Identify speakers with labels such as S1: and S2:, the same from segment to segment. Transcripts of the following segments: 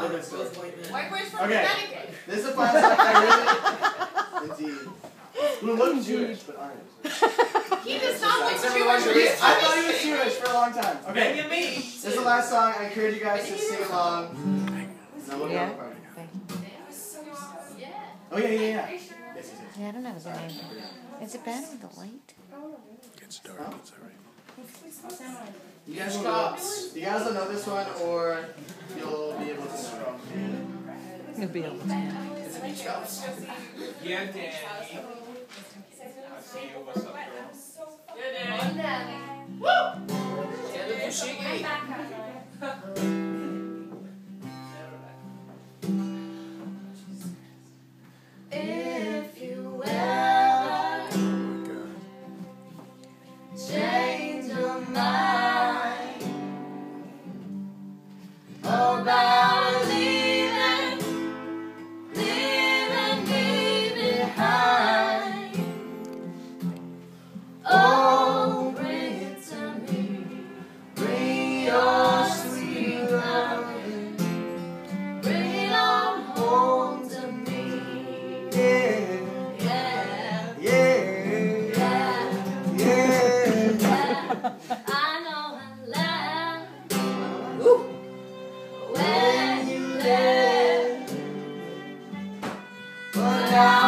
S1: Good story.
S2: White boys from
S1: Okay.
S2: Connecticut.
S1: This is the final song I really. Indeed. Who look Jewish but aren't.
S2: He does not look Jewish.
S3: one
S2: He's
S3: Jewish.
S1: I thought he was Jewish for a long time. Okay.
S3: Benjamin.
S1: This is the last song. I encourage you guys to sing along. Now we'll
S4: Yeah.
S1: to the party.
S2: Yeah.
S1: Oh yeah, yeah, yeah.
S4: Yeah, I don't know. Is it bad with the light?
S5: Oh, Gets dark, it's alright.
S1: You guys will know. You guys will know this one, or you'll be able to know.
S4: You'll be able to.
S3: Yeah, Danny. I see you. What's up, girl?
S2: If
S5: Oh.
S2: Oh, when you left, but I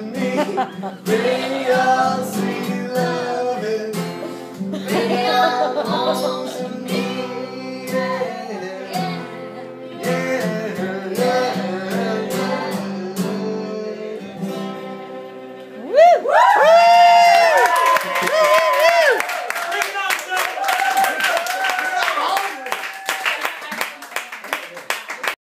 S2: To me. Sweet loving. On home